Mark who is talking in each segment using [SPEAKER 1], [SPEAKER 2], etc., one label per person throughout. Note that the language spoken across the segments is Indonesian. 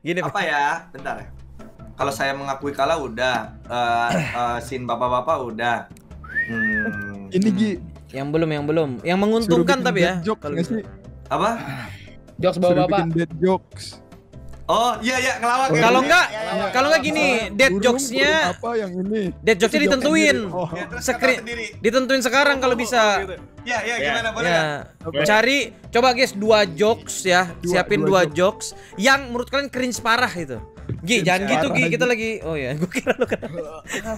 [SPEAKER 1] Gini,
[SPEAKER 2] Apa ya? Bentar ya. Kalau saya mengakui kalah udah. Eh eh, sin bapak-bapak udah. Hmm.
[SPEAKER 3] Ini Gi.
[SPEAKER 1] yang belum, yang belum. Yang menguntungkan tapi ya.
[SPEAKER 3] jokes
[SPEAKER 1] Kalau gitu.
[SPEAKER 2] Apa?
[SPEAKER 4] Jokes bawa bapak.
[SPEAKER 3] bikin dead jokes.
[SPEAKER 2] Oh, iya iya ngelawak. ya.
[SPEAKER 1] Kalau enggak,
[SPEAKER 2] Iya, iya, iya.
[SPEAKER 1] kalau enggak gini, dead jokes-nya
[SPEAKER 3] apa yang ini?
[SPEAKER 1] dead jokes-nya
[SPEAKER 3] Jokes
[SPEAKER 1] ditentuin.
[SPEAKER 3] Oh.
[SPEAKER 2] Ya.
[SPEAKER 1] Ditentuin sekarang kalau bisa.
[SPEAKER 2] Iya, iya gimana boleh nggak?
[SPEAKER 1] Ya, cari coba guys dua jokes ya.
[SPEAKER 3] Dua-
[SPEAKER 1] Siapin
[SPEAKER 3] dua
[SPEAKER 1] dua jokes yang menurut kalian cringe parah itu. Gi, jangan gitu
[SPEAKER 3] parah
[SPEAKER 1] Gi,
[SPEAKER 3] aja.
[SPEAKER 1] kita lagi Oh ya, gue kira lu kan.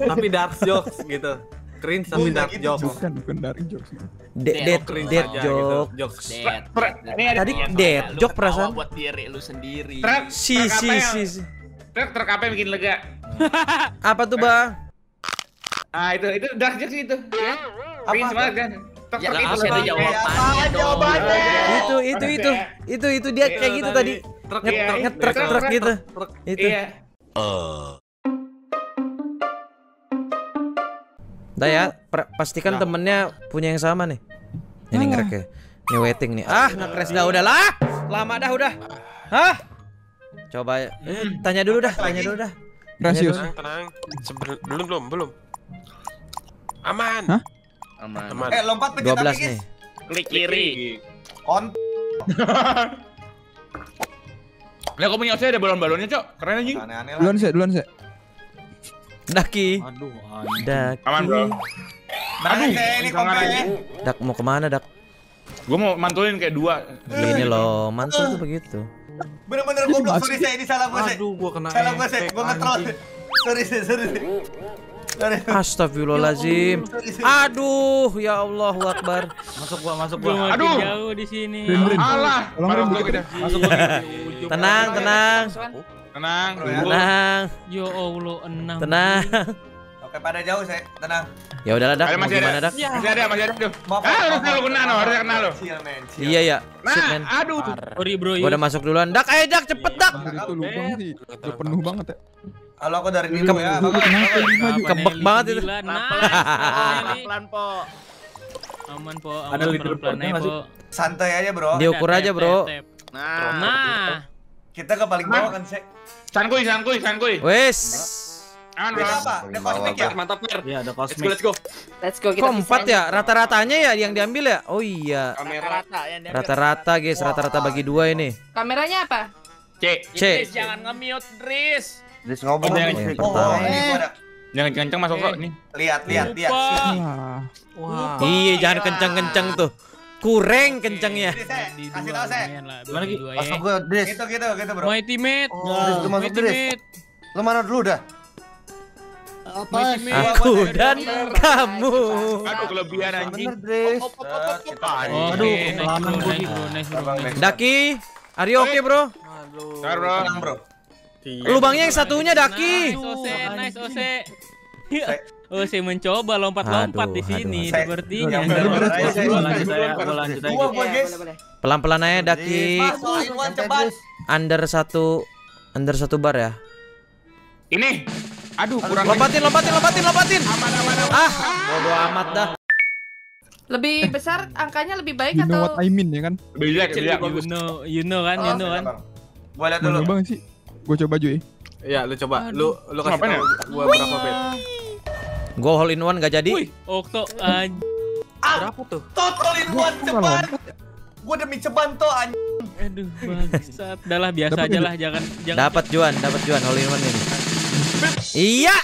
[SPEAKER 5] Tapi dark jokes gitu. Cringe tapi dark
[SPEAKER 2] gitu,
[SPEAKER 5] jokes.
[SPEAKER 3] Bukan, bukan dari jokes.
[SPEAKER 1] Dead
[SPEAKER 4] Dead
[SPEAKER 1] dead,
[SPEAKER 5] Cringe
[SPEAKER 1] dead
[SPEAKER 5] aja gitu.
[SPEAKER 1] joke.
[SPEAKER 5] Jokes.
[SPEAKER 6] Dead.
[SPEAKER 4] Ini ada
[SPEAKER 1] Tadi
[SPEAKER 6] Iya,
[SPEAKER 1] dead joke perasaan.
[SPEAKER 6] buat diri lu sendiri.
[SPEAKER 4] Truk,
[SPEAKER 1] Si
[SPEAKER 4] truk
[SPEAKER 1] si
[SPEAKER 4] apa yang-
[SPEAKER 1] si. si.
[SPEAKER 4] Truk, truk apa yang bikin lega?
[SPEAKER 1] Apa tuh, Bang?
[SPEAKER 4] Ah itu itu dark jokes itu. Ya. Pengen semangat kan? Truk
[SPEAKER 6] Ya,
[SPEAKER 4] truk itu.
[SPEAKER 6] jawabannya.
[SPEAKER 1] Itu itu itu. Itu itu dia kayak gitu tadi.
[SPEAKER 5] Truk
[SPEAKER 4] Iya,
[SPEAKER 1] Ngetrek
[SPEAKER 4] iya.
[SPEAKER 1] ngetrek
[SPEAKER 4] Truk,
[SPEAKER 1] truk
[SPEAKER 4] truk,
[SPEAKER 1] gitu.
[SPEAKER 5] truk.
[SPEAKER 1] Itu.
[SPEAKER 4] Iya.
[SPEAKER 1] Dah ya, pra- pastikan temennya punya yang sama nih. Ini ngerek ya. Ini waiting nih. Ah, nge-crash dah udahlah. Lama dah udah. Hah? Coba eh, tanya dulu dah, tanya dulu dah.
[SPEAKER 3] Rasius.
[SPEAKER 7] Tenang, tenang. Sebelum belum belum belum. Aman.
[SPEAKER 3] Hah?
[SPEAKER 6] Aman.
[SPEAKER 7] Aman.
[SPEAKER 2] Eh, lompat pencet
[SPEAKER 1] 12
[SPEAKER 2] tapi, guys.
[SPEAKER 1] nih.
[SPEAKER 6] Klik kiri.
[SPEAKER 2] Kon.
[SPEAKER 4] Lah kok punya saya ada balon-balonnya, Cok. Keren anjing.
[SPEAKER 2] Aneh-aneh lah.
[SPEAKER 3] Duluan sih, duluan sih.
[SPEAKER 1] Daki.
[SPEAKER 5] Aduh,
[SPEAKER 1] Daki.
[SPEAKER 4] Aman, Bro.
[SPEAKER 2] Saya ini.
[SPEAKER 1] Dak mau ke mana Dak?
[SPEAKER 4] Gua mau mantulin kayak dua.
[SPEAKER 1] Gini loh, mantul tuh begitu.
[SPEAKER 2] Bener-bener goblok. Sorry saya ini salah gue saya.
[SPEAKER 5] Aduh, gua kena
[SPEAKER 2] Salah gue saya.
[SPEAKER 5] efek,
[SPEAKER 2] Gue nge-troll.
[SPEAKER 5] anjing.
[SPEAKER 2] Sorry saya, sorry.
[SPEAKER 1] Astagfirullahalazim.
[SPEAKER 2] Sorry.
[SPEAKER 1] Aduh, ya Allahu Akbar.
[SPEAKER 5] Masuk gua, masuk gua.
[SPEAKER 4] Aduh.
[SPEAKER 6] jauh di sini.
[SPEAKER 4] Alah,
[SPEAKER 3] Tolong.
[SPEAKER 5] Masuk gua.
[SPEAKER 1] Tenang, tenang.
[SPEAKER 4] Tenang.
[SPEAKER 2] Bro, ya.
[SPEAKER 1] Tenang,
[SPEAKER 6] Ya Allah, enam.
[SPEAKER 1] tenang.
[SPEAKER 2] Oke, pada jauh saya. Tenang.
[SPEAKER 1] Ya udahlah Dak,
[SPEAKER 4] Ada
[SPEAKER 1] mau
[SPEAKER 4] masih
[SPEAKER 1] gimana
[SPEAKER 4] ada.
[SPEAKER 1] Dak?
[SPEAKER 4] Masih ada, masih ada tuh.
[SPEAKER 2] Maaf,
[SPEAKER 4] Ah, harusnya lu
[SPEAKER 2] maaf,
[SPEAKER 4] kena no,
[SPEAKER 2] maaf.
[SPEAKER 4] harusnya kena lo.
[SPEAKER 2] Chill, man. Chill.
[SPEAKER 1] Iya ya. Shit, man.
[SPEAKER 4] Nah, aduh.
[SPEAKER 6] Sorry bro,
[SPEAKER 1] Gua udah masuk duluan. Dak, ayo Dak, cepet Dak.
[SPEAKER 3] Itu lubang sih. Udah penuh banget ya.
[SPEAKER 2] Halo, aku dari dulu ya.
[SPEAKER 3] Dulu kenapa ini maju?
[SPEAKER 1] Kebek banget itu.
[SPEAKER 6] Pelan-pelan, Po. Aman, Po. Aman,
[SPEAKER 5] Ada
[SPEAKER 6] pelan-pelan? Po.
[SPEAKER 2] Santai aja, bro.
[SPEAKER 1] Diukur aja, Bro.
[SPEAKER 5] Nah,
[SPEAKER 6] Nah,
[SPEAKER 2] Kita ke paling bawah kan, Sek.
[SPEAKER 4] Sankuy, sankuy, sankuy.
[SPEAKER 1] Wes.
[SPEAKER 4] Aman, bro.
[SPEAKER 2] Dia apa? Dia kosmik ya?
[SPEAKER 7] Mantap, Mir.
[SPEAKER 5] Iya, ada
[SPEAKER 7] Let's go, let's go.
[SPEAKER 8] Let's go kita
[SPEAKER 1] Kok empat ya? Rata-ratanya ya yang diambil ya? Oh iya.
[SPEAKER 7] Kamera.
[SPEAKER 6] rata yang diambil.
[SPEAKER 1] Rata-rata guys, rata-rata bagi dua ini.
[SPEAKER 8] Kameranya apa?
[SPEAKER 4] C.
[SPEAKER 1] C.
[SPEAKER 6] Jangan nge-mute, Dris.
[SPEAKER 2] Dis ngomong.
[SPEAKER 4] Oh,
[SPEAKER 2] Oh, ada.
[SPEAKER 4] Jangan kencang masuk kok nih.
[SPEAKER 2] Lihat, lihat, lihat.
[SPEAKER 3] Wah.
[SPEAKER 5] Wah.
[SPEAKER 1] Iya, jangan kencang-kencang tuh. Kurang.
[SPEAKER 6] Di
[SPEAKER 2] Kasih tahu,
[SPEAKER 5] Gimana, Ki?
[SPEAKER 6] dua
[SPEAKER 9] Masuk gue, Dris.
[SPEAKER 2] Gitu, gitu, gitu, bro.
[SPEAKER 6] Mighty Mate.
[SPEAKER 9] Lu masuk.
[SPEAKER 6] Mate.
[SPEAKER 9] Lu mana dulu dah?
[SPEAKER 6] Mate.
[SPEAKER 1] Aku dan kamu.
[SPEAKER 4] Aduh, kelebihan anjing.
[SPEAKER 6] Oke,
[SPEAKER 5] Aduh, lama
[SPEAKER 2] next.
[SPEAKER 1] Daki, are you okay bro?
[SPEAKER 5] Aduh.
[SPEAKER 4] Bro.
[SPEAKER 2] Tenang, bro.
[SPEAKER 1] Lubangnya yang satunya Daki.
[SPEAKER 6] Nice, Ose, nice, Ose.
[SPEAKER 2] Sek.
[SPEAKER 6] Ose mencoba lompat-lompat di sini
[SPEAKER 2] aduh.
[SPEAKER 6] sepertinya.
[SPEAKER 5] Gua gua
[SPEAKER 2] gua.
[SPEAKER 1] Pelan-pelan aja Daki. Under satu, under satu bar ya.
[SPEAKER 4] Ini. Aduh, kurang.
[SPEAKER 1] Lompatin, lompatin, lompatin, lompatin.
[SPEAKER 4] Aman, aman, aman.
[SPEAKER 1] Ah, bodo amat dah.
[SPEAKER 8] Lebih besar angkanya lebih baik
[SPEAKER 3] You know
[SPEAKER 8] atau
[SPEAKER 3] what I mean ya kan?
[SPEAKER 4] Bisa, bisa.
[SPEAKER 6] You know, you know kan, you know kan.
[SPEAKER 2] Gua lihat dulu.
[SPEAKER 3] Bang sih? Gue coba Ju ya.
[SPEAKER 5] Iya, lu coba. Lu lu kasih tahu gua berapa bet.
[SPEAKER 1] Gua hole in one gak jadi.
[SPEAKER 6] Wih, Okto anj-
[SPEAKER 5] Berapa tuh?
[SPEAKER 2] Total in one ceban. Gua demi ceban to anjing.
[SPEAKER 6] Aduh, bangsat. Udah lah biasa aja lah, jangan jangan
[SPEAKER 1] Dapat Juan, dapat Juan hole in one ini. Iya.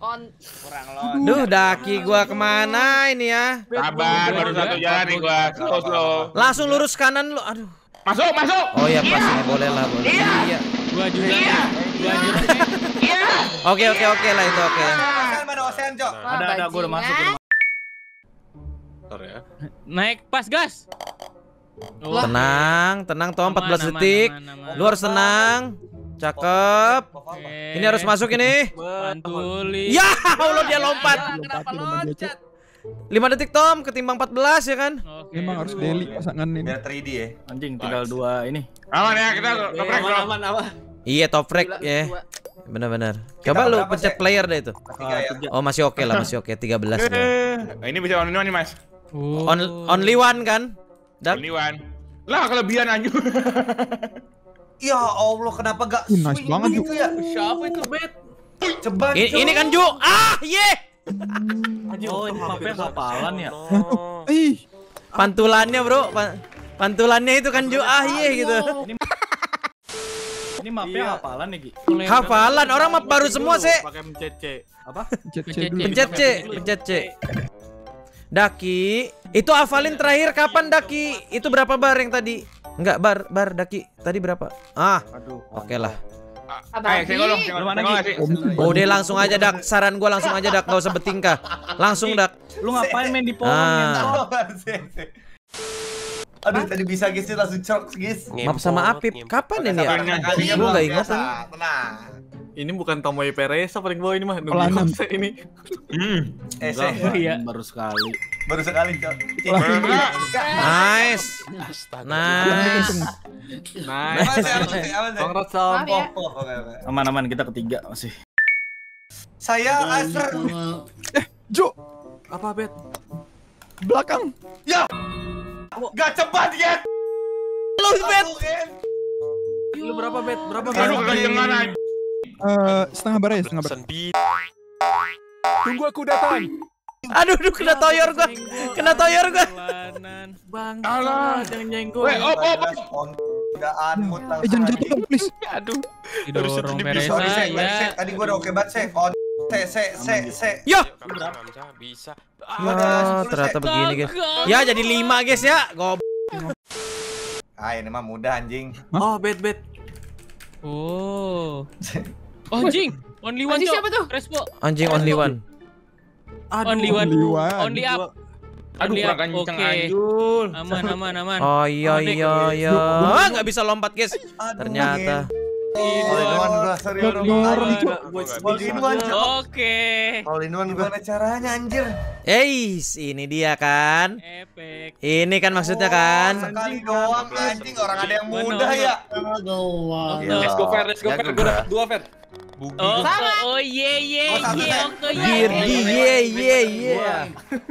[SPEAKER 8] on
[SPEAKER 2] Kurang lo.
[SPEAKER 1] Duh, Daki gua ke mana ini ya?
[SPEAKER 4] Sabar, baru satu jalan nih gua. Slow, slow.
[SPEAKER 1] Langsung lurus kanan lu. Aduh.
[SPEAKER 4] Masuk, masuk.
[SPEAKER 1] Oh iya, pas ini boleh lah, boleh. Iya.
[SPEAKER 6] gua juga. Gua juga.
[SPEAKER 1] Oke, oke, oke lah itu oke.
[SPEAKER 2] Ocean, Cok?
[SPEAKER 5] Ada ada gua udah masuk.
[SPEAKER 7] Bentar ya.
[SPEAKER 6] Naik pas gas. Oh,
[SPEAKER 1] Tenang, tenang Tom,
[SPEAKER 6] aman,
[SPEAKER 1] 14
[SPEAKER 6] aman,
[SPEAKER 1] detik.
[SPEAKER 6] aman, aman.
[SPEAKER 1] Lu harus tenang. Cakep.
[SPEAKER 6] Oke.
[SPEAKER 1] Ini harus masuk ini.
[SPEAKER 6] Pantuli.
[SPEAKER 1] Ya, Allah dia lompat.
[SPEAKER 8] kenapa loncat?
[SPEAKER 1] 5 detik Tom, ketimbang 14 ya kan?
[SPEAKER 6] Oke.
[SPEAKER 3] Memang harus daily pasangan ini.
[SPEAKER 2] Biar 3D ya.
[SPEAKER 5] Anjing tinggal dua ini.
[SPEAKER 4] Aman ya, kita keprek, bro.
[SPEAKER 5] aman, aman.
[SPEAKER 1] Iya, top frag ya. Benar-benar. Coba lu pencet player deh itu.
[SPEAKER 2] Tiga ya.
[SPEAKER 1] Oh, masih oke lah, masih oke. 13 dia.
[SPEAKER 4] Eh, ini bisa on nih, Mas.
[SPEAKER 6] Oh.
[SPEAKER 1] On, only one kan?
[SPEAKER 4] Ini one. Lah, kelebihan anjing.
[SPEAKER 2] Ya Allah, kenapa gak
[SPEAKER 3] nice
[SPEAKER 2] swing
[SPEAKER 3] banget,
[SPEAKER 2] begitu ya?
[SPEAKER 4] Siapa itu bet?
[SPEAKER 2] Ceban.
[SPEAKER 1] Ini, ini kan Ju. Ah, ye.
[SPEAKER 5] Oh, ini mapnya kapalan ya?
[SPEAKER 3] Ih,
[SPEAKER 1] Pantulannya, Bro. Pa- Pantulannya itu kan Ju. Ah, ye gitu.
[SPEAKER 5] Mapnya kapalan nih, Gi.
[SPEAKER 1] Hafalan orang mah baru semua sih.
[SPEAKER 5] Pakai mencet C. Apa?
[SPEAKER 3] pencet C
[SPEAKER 6] Pencet. C.
[SPEAKER 1] Daki, itu hafalin terakhir kapan Daki? Itu berapa bar yang tadi? Enggak, bar, bar Daki. Tadi berapa? Ah,
[SPEAKER 5] Aduh.
[SPEAKER 1] oke lah.
[SPEAKER 4] Ayo, ngasih.
[SPEAKER 1] Oh, deh langsung aja Dak. Saran gua langsung aja Dak, nggak usah bertingkah. Langsung Dak.
[SPEAKER 5] Lu ngapain main di pohon?
[SPEAKER 1] Ah.
[SPEAKER 2] Aduh, tadi bisa guys, langsung cok guys.
[SPEAKER 1] Maaf sama Apip. Kapan ini ya? Nggak ingat. kan.
[SPEAKER 2] Tenang.
[SPEAKER 5] Ini bukan Tomoe Pereza paling bawah ini mah. Nunggu ini.
[SPEAKER 2] Eh,
[SPEAKER 5] Enggak,
[SPEAKER 2] saya
[SPEAKER 6] iya.
[SPEAKER 5] baru sekali.
[SPEAKER 2] baru sekali cok.
[SPEAKER 1] Nice.
[SPEAKER 7] Astaga.
[SPEAKER 1] Nice.
[SPEAKER 5] Nah,
[SPEAKER 2] sih.
[SPEAKER 5] Congrats,
[SPEAKER 8] ya.
[SPEAKER 2] Oke, oke.
[SPEAKER 5] Aman-aman kita ketiga masih.
[SPEAKER 2] Saya Acer.
[SPEAKER 3] Jo,
[SPEAKER 5] Apa, Bet?
[SPEAKER 3] belakang.
[SPEAKER 2] Gak cepat ya.
[SPEAKER 1] Lu bet.
[SPEAKER 5] Lu berapa, Bet? Berapa, Bet?
[SPEAKER 4] Aduh, kedengeran aja.
[SPEAKER 3] Eh, setengah bar ya, setengah bar. Tunggu aku datang.
[SPEAKER 1] Aduh, aduh kena toyor gua. Kena toyor gua.
[SPEAKER 5] Bang,
[SPEAKER 4] Alah.
[SPEAKER 5] jangan nyenggol.
[SPEAKER 4] Weh, op, op, op.
[SPEAKER 3] Eh,
[SPEAKER 2] langsung.
[SPEAKER 3] jangan jatuh dong, please.
[SPEAKER 7] Aduh.
[SPEAKER 6] Didorong Pereza
[SPEAKER 2] Sorry, Se, sorry, Se.
[SPEAKER 6] ya.
[SPEAKER 2] Tadi gua udah oke banget, Se. Se, Se, Se, Se.
[SPEAKER 1] Yo.
[SPEAKER 7] Kamsa, bisa.
[SPEAKER 1] Ya, ternyata begini guys. Ya jadi lima guys ya. Gob.
[SPEAKER 2] Ah, ini mah mudah anjing.
[SPEAKER 5] Oh, Bet, Bet.
[SPEAKER 6] Oh. Oh, anjing. Only one,
[SPEAKER 8] Anjing siapa tuh?
[SPEAKER 6] Respo.
[SPEAKER 1] Anjing only one.
[SPEAKER 6] Only one.
[SPEAKER 3] Only one.
[SPEAKER 6] Only up.
[SPEAKER 4] Aduh,
[SPEAKER 6] Only
[SPEAKER 4] kurang kenceng
[SPEAKER 6] Oke.
[SPEAKER 4] anjul.
[SPEAKER 6] Aman, aman, aman.
[SPEAKER 1] Oh iya iya iya. Ah, nggak bisa lompat guys.
[SPEAKER 2] Aduh,
[SPEAKER 1] Ternyata.
[SPEAKER 2] All in one gua,
[SPEAKER 3] one, Cok.
[SPEAKER 6] Oke.
[SPEAKER 2] All in one gua. Gimana caranya anjir?
[SPEAKER 1] Eis, ini dia kan.
[SPEAKER 6] Efek.
[SPEAKER 1] Ini kan maksudnya kan.
[SPEAKER 2] Sekali doang anjing orang ada yang mudah ya.
[SPEAKER 4] Ya, Let's go fair, let's go fair. Gua dapat dua fair.
[SPEAKER 7] Bugi.
[SPEAKER 6] Oh, oh, oh, ye, ye,
[SPEAKER 2] Oh, satu,
[SPEAKER 6] ye,
[SPEAKER 2] Teh.
[SPEAKER 6] oke, ye.
[SPEAKER 1] Girdi ye ye ye.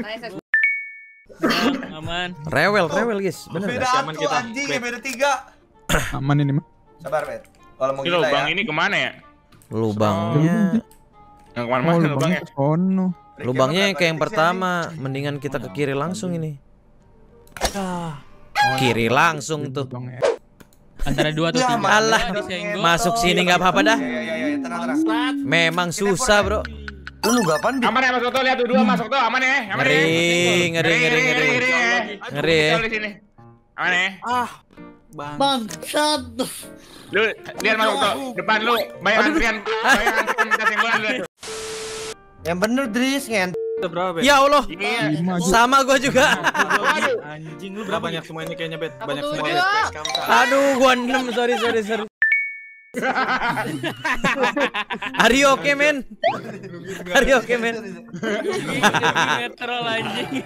[SPEAKER 8] Nice.
[SPEAKER 6] Aman.
[SPEAKER 1] Rewel rewel guys. Bener.
[SPEAKER 2] Beda satu
[SPEAKER 5] kita.
[SPEAKER 2] anjing ya beda tiga.
[SPEAKER 3] Aman ini mah.
[SPEAKER 2] Sabar, Bet. Kalau mau
[SPEAKER 4] Ini
[SPEAKER 2] gila
[SPEAKER 4] lubang
[SPEAKER 2] ya.
[SPEAKER 4] ini ke mana ya?
[SPEAKER 1] Lubangnya.
[SPEAKER 4] Yang
[SPEAKER 3] Oh,
[SPEAKER 4] ke mana-mana
[SPEAKER 3] lubangnya. lubangnya sono.
[SPEAKER 1] Lubangnya yang kayak yang pertama. Mendingan kita ke kiri langsung ini. Kiri langsung tuh.
[SPEAKER 6] Antara dua atau
[SPEAKER 2] Ya,
[SPEAKER 6] tiga.
[SPEAKER 1] Alah. Masuk sini nggak apa-apa dah.
[SPEAKER 2] Ya ya ya, ya.
[SPEAKER 1] Memang susah bro.
[SPEAKER 2] Lu nggak apaan?
[SPEAKER 4] Aman ya Mas Oto lihat tuh dua masuk tuh aman ya. Aman ya.
[SPEAKER 1] Ngeri ngeri ngeri ngeri.
[SPEAKER 4] ya.
[SPEAKER 1] Ngeri ya.
[SPEAKER 4] Aman ya.
[SPEAKER 5] Ah, Bang.
[SPEAKER 4] Lu lihat masuk tuh depan lu bayang antrian bayang antrian minta senggolan lu.
[SPEAKER 2] Yang bener Dris ngen.
[SPEAKER 5] Berapa?
[SPEAKER 1] Ya Allah.
[SPEAKER 4] Iya.
[SPEAKER 3] Lima Jo.
[SPEAKER 1] Sama gua juga.
[SPEAKER 5] Anjing lu berapa banyak semua ini kayaknya, Bet? Banyak
[SPEAKER 8] tuh,
[SPEAKER 5] semua.
[SPEAKER 8] Jo?
[SPEAKER 5] Bet.
[SPEAKER 1] Aduh, gua 6. Sorry, sorry, sorry. Are you okay, man? Are you okay?
[SPEAKER 6] Ngetrol anjing.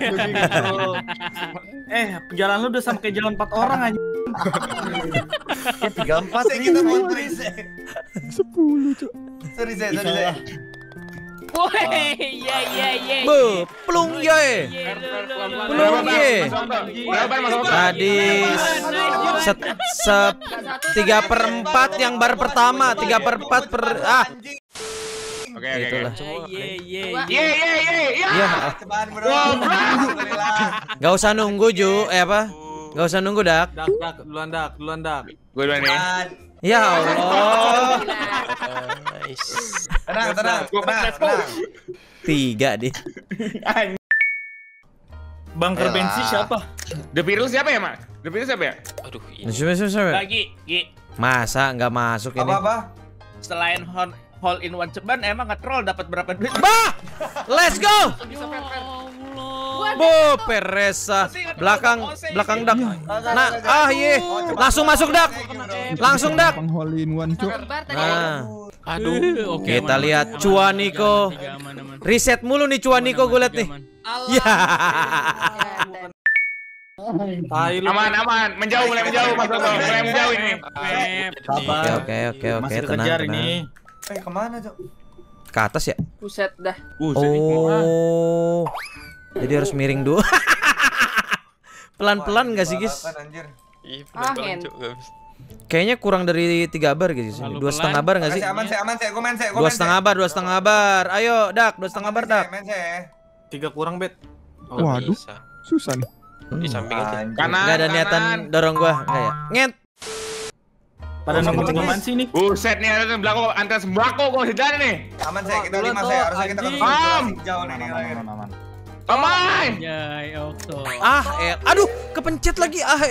[SPEAKER 5] Eh, jalan lu udah sama kayak jalan empat orang aja.
[SPEAKER 2] Tiga empat kita mau.
[SPEAKER 3] Sepuluh, Cok.
[SPEAKER 2] Sorry saya, sorry saya.
[SPEAKER 6] Woi, ya ya ya.
[SPEAKER 1] Be, plung ye. Ye. Tadi set, se- tiga per empat yang bar pertama, tiga per empat per ah.
[SPEAKER 4] Oke oke.
[SPEAKER 1] Itulah.
[SPEAKER 6] Ye ye.
[SPEAKER 4] Iya iya iya iya.
[SPEAKER 1] Ya,
[SPEAKER 2] bro. Alhamdulillah.
[SPEAKER 1] gak usah nunggu Ju, eh apa? Gak usah nunggu dak.
[SPEAKER 5] Dak, dak, duluan dak, duluan dak.
[SPEAKER 4] Gue duluan nih.
[SPEAKER 2] Cepat.
[SPEAKER 1] Ya Allah.
[SPEAKER 7] Nice.
[SPEAKER 2] Tenang, tenang, tenang.
[SPEAKER 1] Tiga deh.
[SPEAKER 5] Bangker
[SPEAKER 2] Elah.
[SPEAKER 5] bensin siapa?
[SPEAKER 4] The Virus siapa ya, Mak? The Virus siapa ya?
[SPEAKER 7] Aduh, ini.
[SPEAKER 1] Coba, coba, coba.
[SPEAKER 6] Lagi, Gi.
[SPEAKER 1] Masa nggak masuk ini?
[SPEAKER 2] Apa-apa?
[SPEAKER 4] Selain hall, hall in one ceban emang nge-troll dapat berapa duit?
[SPEAKER 1] Bah! Let's go! Bo, Peresa. Belakang, belakang dak. Nah, ah ye. Langsung masuk dak. Langsung dak.
[SPEAKER 3] Hole.
[SPEAKER 1] Nah,
[SPEAKER 6] Aduh, oke.
[SPEAKER 1] kita lihat
[SPEAKER 6] aman,
[SPEAKER 1] Cuan
[SPEAKER 6] aman,
[SPEAKER 1] Niko.
[SPEAKER 6] tiga aman, aman.
[SPEAKER 1] Riset mulu nih Cuan Niko gue liat nih. Ya.
[SPEAKER 5] Tai.
[SPEAKER 4] Aman aman, menjauh mulai menjauh Mas Oto, mulai menjauh ini.
[SPEAKER 1] Oke, oke, oke, oke.
[SPEAKER 5] Masih
[SPEAKER 1] Tenang, tenang.
[SPEAKER 2] Eh, ke mana, Cok?
[SPEAKER 1] Ke atas ya?
[SPEAKER 8] Buset dah.
[SPEAKER 1] Oh. Jadi harus miring dulu. Pelan-pelan nggak sih, guys?
[SPEAKER 2] Balapan, anjir.
[SPEAKER 7] Ih,
[SPEAKER 8] Ah.
[SPEAKER 1] Kayaknya kurang dari tiga bar gitu sih. Dua
[SPEAKER 6] pelan.
[SPEAKER 1] setengah bar nggak sih?
[SPEAKER 2] saya aman saya aman saya gue main saya gue
[SPEAKER 1] Dua setengah bar, dua setengah bar. Ayo, dak, dua setengah bar, dak.
[SPEAKER 5] Tiga kurang bet. Oh,
[SPEAKER 3] Waduh,
[SPEAKER 7] Bisa.
[SPEAKER 3] susah nih.
[SPEAKER 1] Hmm.
[SPEAKER 7] Di samping.
[SPEAKER 4] Kanan.
[SPEAKER 1] Nggak ada
[SPEAKER 4] kanan.
[SPEAKER 1] niatan dorong gua, nggak ya? Nget.
[SPEAKER 5] Pada
[SPEAKER 2] Oh,
[SPEAKER 5] nunggu apaan sih nih?
[SPEAKER 4] Buset nih ada belakang antar sembako masih jalan nih.
[SPEAKER 2] aman saya kita lima saya harusnya kita
[SPEAKER 5] anjing.
[SPEAKER 2] konsentrasi jauh nih.
[SPEAKER 4] Aman.
[SPEAKER 6] Jai Okto.
[SPEAKER 1] Ah, el. Aduh, kepencet lagi. Ah,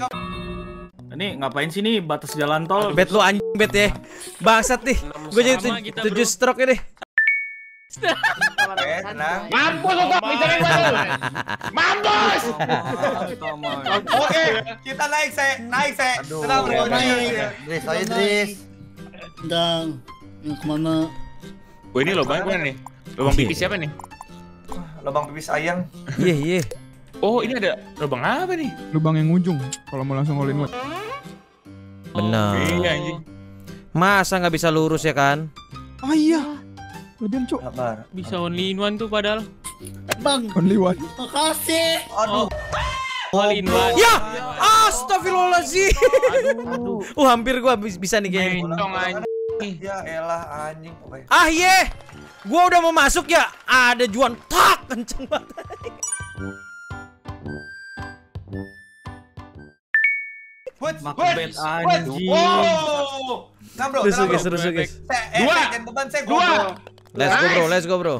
[SPEAKER 2] of-
[SPEAKER 5] Ini ngapain sih nih batas jalan tol?
[SPEAKER 1] Bet lu anjing bet ya. Bangsat nih. Gue jadi tujuh stroke ini.
[SPEAKER 4] Mampus lu kok bicara gua lu. Mampus.
[SPEAKER 2] Oke, kita naik saya, naik saya. Tenang bro, naik.
[SPEAKER 9] Dris, ayo Dris. Dang, yang ke mana?
[SPEAKER 4] Wah ini lubang mana nih? Lubang pipis siapa nih?
[SPEAKER 2] Lubang pipis ayang.
[SPEAKER 1] Iya, iya.
[SPEAKER 4] Oh ini ada lubang apa nih?
[SPEAKER 3] Lubang yang ujung kalau mau langsung all in one.
[SPEAKER 1] Benar.
[SPEAKER 4] Iya anjing.
[SPEAKER 1] Masa nggak bisa lurus ya kan?
[SPEAKER 3] Ah iya. Lebihan cok.
[SPEAKER 2] Sabar.
[SPEAKER 6] Bisa only in one tuh padahal.
[SPEAKER 9] Bang,
[SPEAKER 3] Only one.
[SPEAKER 9] makasih.
[SPEAKER 2] Aduh,
[SPEAKER 6] All in one.
[SPEAKER 1] Ya, astagfirullahaladzim. Uh, hampir gua bis- bisa nih kayaknya.
[SPEAKER 4] Dong anjing.
[SPEAKER 2] ya elah anjing.
[SPEAKER 1] Ah, ye. Gua udah mau masuk ya. Ada juan tak kenceng banget.
[SPEAKER 2] Wait,
[SPEAKER 5] Makan
[SPEAKER 2] wait,
[SPEAKER 5] bet
[SPEAKER 2] wait.
[SPEAKER 5] anjing.
[SPEAKER 2] Wow. Nah bro,
[SPEAKER 1] guys,
[SPEAKER 2] bro.
[SPEAKER 1] terus guys.
[SPEAKER 2] Saya, eh,
[SPEAKER 4] Dua.
[SPEAKER 2] saya
[SPEAKER 4] Dua.
[SPEAKER 1] Let's go bro, let's go bro.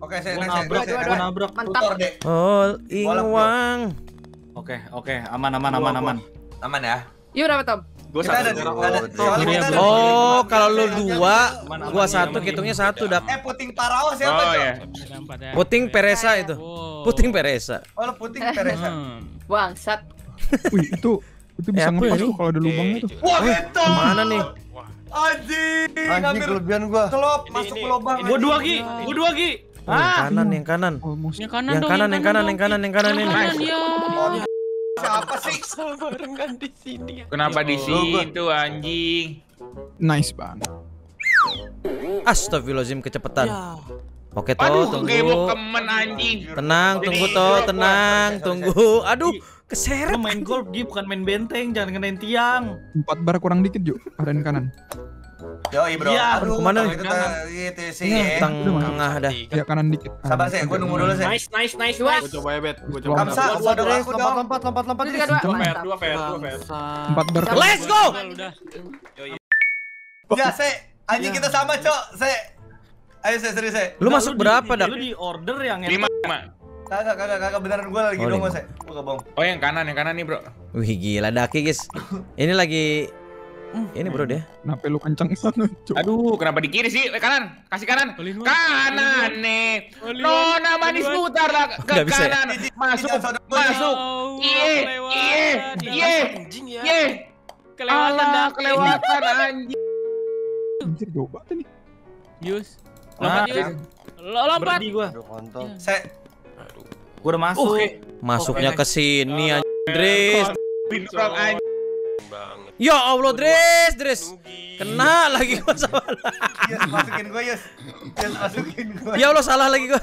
[SPEAKER 2] Oke, saya
[SPEAKER 5] Gua nabrak,
[SPEAKER 2] saya,
[SPEAKER 5] gua nabrak.
[SPEAKER 8] Mantap.
[SPEAKER 5] Oke, oke, aman, aman, aman, aman.
[SPEAKER 2] Aman ya.
[SPEAKER 8] Yuk berapa Tom?
[SPEAKER 6] Ya,
[SPEAKER 2] ada-
[SPEAKER 1] Oh, kalau lu dua, gua satu, hitungnya satu, dak.
[SPEAKER 2] Eh, puting parao siapa,
[SPEAKER 4] Oh
[SPEAKER 2] Cok?
[SPEAKER 4] ya.
[SPEAKER 6] Ada empat ya.
[SPEAKER 1] Puting Peresa itu. Puting Peresa.
[SPEAKER 2] Oh, lu puting Teresa.
[SPEAKER 6] Hmm.
[SPEAKER 8] Bangsat.
[SPEAKER 3] Wih, itu itu
[SPEAKER 1] Eh,
[SPEAKER 3] bisa
[SPEAKER 1] apa
[SPEAKER 3] ngepas
[SPEAKER 1] ini?
[SPEAKER 3] tuh kalau ada lubangnya tuh.
[SPEAKER 2] Wah.
[SPEAKER 1] Mana nih?
[SPEAKER 2] Anjing,
[SPEAKER 9] Anjing kelebihan gua.
[SPEAKER 2] kelop masuk ke lubang.
[SPEAKER 5] Gua dua. Gi, gua dua Gi.
[SPEAKER 1] Oh, yang kanan, yang kanan.
[SPEAKER 6] Yang kanan
[SPEAKER 1] Yang kanan, yang kanan, yang kanan, yang kanan ini.
[SPEAKER 6] Kanan ya.
[SPEAKER 2] Siapa sih?
[SPEAKER 7] Barengan di sini.
[SPEAKER 4] Kenapa di situ anjing?
[SPEAKER 3] Nice banget.
[SPEAKER 1] Astagfirullahaladzim kecepatan. Oke toh,
[SPEAKER 4] Aduh,
[SPEAKER 1] tunggu.
[SPEAKER 4] kemen anjing.
[SPEAKER 1] Tenang, tunggu toh, tenang, tunggu. Aduh, keseret.
[SPEAKER 5] Lu main golf Gi, bukan main benteng, jangan ngenain tiang.
[SPEAKER 3] Empat bar kurang dikit, Ju. Ada di kanan.
[SPEAKER 2] Yoi, bro.
[SPEAKER 5] Iya,
[SPEAKER 2] Aduh, ke
[SPEAKER 1] mana?
[SPEAKER 2] Itu gitu sih.
[SPEAKER 3] Iya,
[SPEAKER 2] eh.
[SPEAKER 1] Tengah dah.
[SPEAKER 3] Ya kanan dikit.
[SPEAKER 2] Sabar saya, gua nunggu dulu saya.
[SPEAKER 5] Nice, nice, nice,
[SPEAKER 8] Dua.
[SPEAKER 5] Gua coba ya, Bet. Gua coba.
[SPEAKER 2] Kamsa,
[SPEAKER 9] Dua, dua,
[SPEAKER 2] aku
[SPEAKER 9] lompat,
[SPEAKER 2] dong.
[SPEAKER 9] lompat, lompat, lompat,
[SPEAKER 8] Itu juga dua.
[SPEAKER 5] Dua fair, dua fair, dua fair.
[SPEAKER 3] Empat bar.
[SPEAKER 1] Let's go.
[SPEAKER 2] Ya, saya anjing kita sama, Cok. Saya Ayo saya serius saya.
[SPEAKER 1] Lu masuk
[SPEAKER 5] di-
[SPEAKER 1] berapa, Dak?
[SPEAKER 5] Lu di order yang
[SPEAKER 4] Lima, lima.
[SPEAKER 2] Kagak, kagak, kagak beneran gua lagi
[SPEAKER 1] Oh,
[SPEAKER 2] dong
[SPEAKER 1] lima.
[SPEAKER 2] saya. Gua gak bohong.
[SPEAKER 4] Oh yang kanan, yang kanan nih bro.
[SPEAKER 1] Wih, gila daki, guys. Ini lagi ini bro dia.
[SPEAKER 3] Kenapa lu kenceng banget, Ju?
[SPEAKER 4] Aduh, kenapa di kiri sih? Eh, kanan, kasih kanan.
[SPEAKER 6] Wan.
[SPEAKER 4] Kanan nih. Nona manis putar lah ke
[SPEAKER 1] Nggak bisa ya?
[SPEAKER 4] kanan. Masuk, masuk. Iye,
[SPEAKER 6] kelewatan.
[SPEAKER 4] iye, iye,
[SPEAKER 7] Anjing ya.
[SPEAKER 4] iye.
[SPEAKER 6] Kelewatan dah.
[SPEAKER 4] kelewatan anjing.
[SPEAKER 3] Anjir, jauh banget nih.
[SPEAKER 6] Yus.
[SPEAKER 1] Ah,
[SPEAKER 6] Lompat Yus. Lo lompat.
[SPEAKER 5] Berdi gua.
[SPEAKER 9] Aduh,
[SPEAKER 5] Gua udah masuk.
[SPEAKER 1] Masuknya ke sini Dres.
[SPEAKER 4] Pintar anjing.
[SPEAKER 7] Banget.
[SPEAKER 1] Ya Allah, Dres, Dres. Kena lagi gua salah.
[SPEAKER 2] Yes, masukin gua, Yes. Yes, masukin gua.
[SPEAKER 1] Ya Allah, salah lagi gua.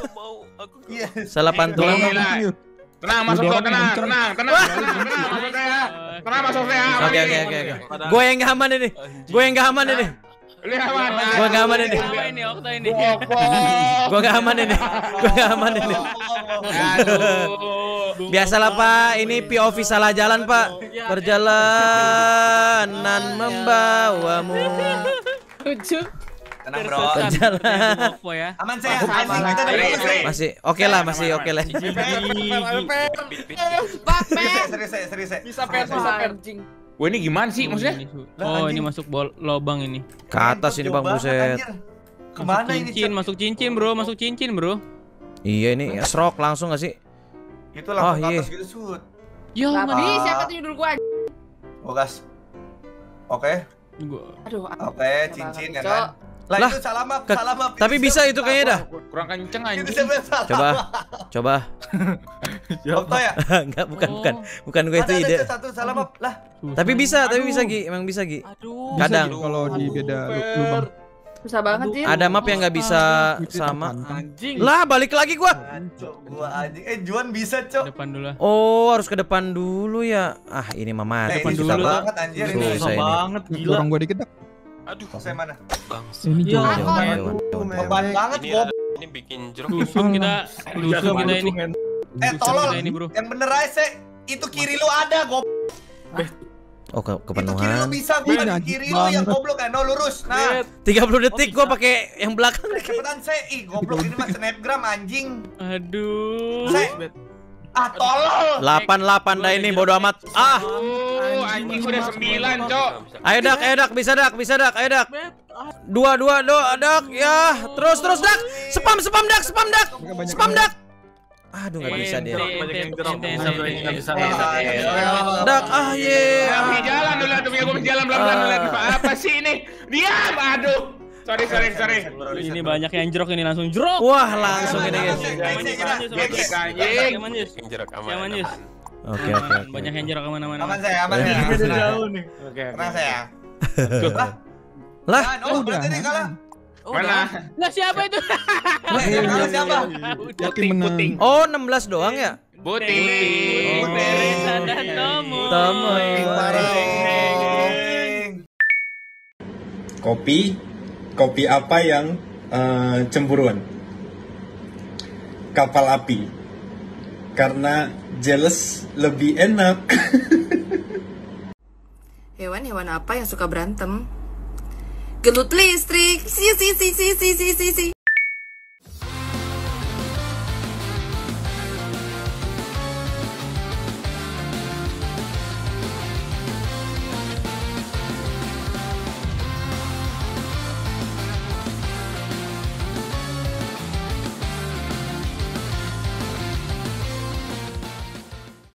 [SPEAKER 2] Yes.
[SPEAKER 1] Salah pantulan.
[SPEAKER 3] Iya.
[SPEAKER 4] Tenang, masuk tenang, tenang, tenang, tenang, tenang, masuk saya. Tenang, masuk saya.
[SPEAKER 1] Oke, oke, oke, oke. Gue yang gak aman ini. Gue yang gak aman ini.
[SPEAKER 4] Lihat mana?
[SPEAKER 1] Gua nggak aman ini.
[SPEAKER 6] Apa ini Okta ini?
[SPEAKER 1] Gue gak aman ini. Gue gak aman ini.
[SPEAKER 4] Aduh.
[SPEAKER 1] Biasalah Pak, ini POV salah jalan Pak. Perjalanan membawamu.
[SPEAKER 8] Lucu.
[SPEAKER 2] Tenang, bro.
[SPEAKER 6] Ya?
[SPEAKER 2] Aman saya. Saya.
[SPEAKER 1] Masih oke lah, masih oke lah.
[SPEAKER 8] Pak,
[SPEAKER 2] Serius, serius.
[SPEAKER 8] Bisa per, bisa per.
[SPEAKER 4] Wah ini gimana sih maksudnya?
[SPEAKER 6] Ini Oh, ini masuk bol lobang ini.
[SPEAKER 1] Ke atas ini Bang Buset.
[SPEAKER 2] Ke mana
[SPEAKER 6] masuk
[SPEAKER 2] ini?
[SPEAKER 6] cincin,
[SPEAKER 2] Cok?
[SPEAKER 6] masuk cincin, Bro, masuk cincin, Bro.
[SPEAKER 1] Iya ini stroke langsung gak sih?
[SPEAKER 2] Itu langsung
[SPEAKER 1] Oh,
[SPEAKER 2] ke
[SPEAKER 1] iya.
[SPEAKER 2] atas gitu, sud.
[SPEAKER 6] Ya,
[SPEAKER 8] Lah,
[SPEAKER 6] mana?
[SPEAKER 8] Siapa tuh judul gua?
[SPEAKER 2] Oh, gas. Oke,
[SPEAKER 6] Gua-
[SPEAKER 8] Aduh,
[SPEAKER 2] oke, cincin ya
[SPEAKER 8] Cok.
[SPEAKER 2] kan. Lah,
[SPEAKER 1] Lah,
[SPEAKER 2] itu salah map, salah map.
[SPEAKER 1] Tapi
[SPEAKER 2] Itu
[SPEAKER 1] bisa itu kayaknya dah.
[SPEAKER 4] Kurang kenceng
[SPEAKER 2] Itu
[SPEAKER 4] anjing.
[SPEAKER 2] siapa yang salah?
[SPEAKER 1] Coba. Coba.
[SPEAKER 2] Okto ya?
[SPEAKER 1] Enggak, bukan,
[SPEAKER 6] Oh.
[SPEAKER 1] bukan. Bukan gue itu
[SPEAKER 2] Ada,
[SPEAKER 1] ide.
[SPEAKER 2] ada satu salah map. Lah.
[SPEAKER 1] Tapi bisa, tapi bisa Gi, emang bisa Gi.
[SPEAKER 6] Aduh.
[SPEAKER 1] Kadang.
[SPEAKER 3] Kalau di beda lu- lubang.
[SPEAKER 8] Susah banget sih.
[SPEAKER 1] Ada map yang nggak bisa sama.
[SPEAKER 6] Anjing.
[SPEAKER 1] Lah, balik lagi gua.
[SPEAKER 2] Cok, gua anjing. Eh, Juan bisa, Cok.
[SPEAKER 6] Depan dulu. lah.
[SPEAKER 1] Oh, harus ke depan dulu ya. Ah, ini mama.
[SPEAKER 2] Eh,
[SPEAKER 1] Depan
[SPEAKER 2] ini
[SPEAKER 1] dulu.
[SPEAKER 2] susah banget anjir ini.
[SPEAKER 1] Susah
[SPEAKER 5] banget gila.
[SPEAKER 3] Dorong gua dikit dah.
[SPEAKER 7] Aduh,
[SPEAKER 2] Saya mana?
[SPEAKER 7] bangsa.
[SPEAKER 3] Ini jauh.
[SPEAKER 1] Jauh, jauh, jauh.
[SPEAKER 2] Beban banget,
[SPEAKER 7] Ini
[SPEAKER 2] Bob.
[SPEAKER 7] ini bikin jeruk.
[SPEAKER 6] Lusuh kita, lusuh kita ini.
[SPEAKER 2] Eh, tolong.
[SPEAKER 6] ini, Bro.
[SPEAKER 2] Yang bener aja, Se. Itu kiri lu ada, goblok.
[SPEAKER 1] Oh, ke
[SPEAKER 2] Itu kiri lu
[SPEAKER 1] kepenuhan.
[SPEAKER 2] bisa, gua di kiri lu yang goblok ya. No, lurus. Nah,
[SPEAKER 1] 30 detik gua pakai yang belakang.
[SPEAKER 2] cepetan, Se. Ih, goblok ini mah snapgram anjing.
[SPEAKER 6] Aduh.
[SPEAKER 2] Se. Ah, tolol.
[SPEAKER 1] 88 dah ini bodo amat. Ah,
[SPEAKER 4] anjing udah sembilan, Cok.
[SPEAKER 1] ayo dak, ayo dak, bisa dak, bisa dak, ayo dak. Dua, dua, dua, dak, ya. Terus, terus dak. Spam, spam dak, spam dak. Spam dak. Aduh, nggak bisa dia. Dak, ah ye.
[SPEAKER 4] Tapi jalan dulu, demi aku jalan pelan-pelan. Apa sih ini? Diam, aduh. Sorry, sorry, sorry.
[SPEAKER 6] Ini banyak yang jerok ini langsung jerok.
[SPEAKER 1] Wah, langsung ini guys.
[SPEAKER 7] Yang.
[SPEAKER 6] Siapa, Manjus?
[SPEAKER 1] Oke, oke, oke.
[SPEAKER 6] Banyak yang jerok aman-aman.
[SPEAKER 2] Aman, saya, aman ya.
[SPEAKER 5] Jauh nih. Oke.
[SPEAKER 2] Tenang, saya.
[SPEAKER 1] Lah,
[SPEAKER 2] Nah, oh, berarti nih kalah.
[SPEAKER 4] Mana?
[SPEAKER 6] Lah siapa itu?
[SPEAKER 2] Eh, yang kalah siapa?
[SPEAKER 3] Yakin menang.
[SPEAKER 1] oh 16 doang ya?
[SPEAKER 4] Buti.
[SPEAKER 1] Oh.
[SPEAKER 6] Dan Tomo.
[SPEAKER 1] Tomo.
[SPEAKER 10] Kopi, kopi apa yang eh, cemburuan? Kapal api. Karena jealous lebih enak.
[SPEAKER 8] Hewan-hewan apa yang suka berantem? Gelut listrik. Si si si si si si si.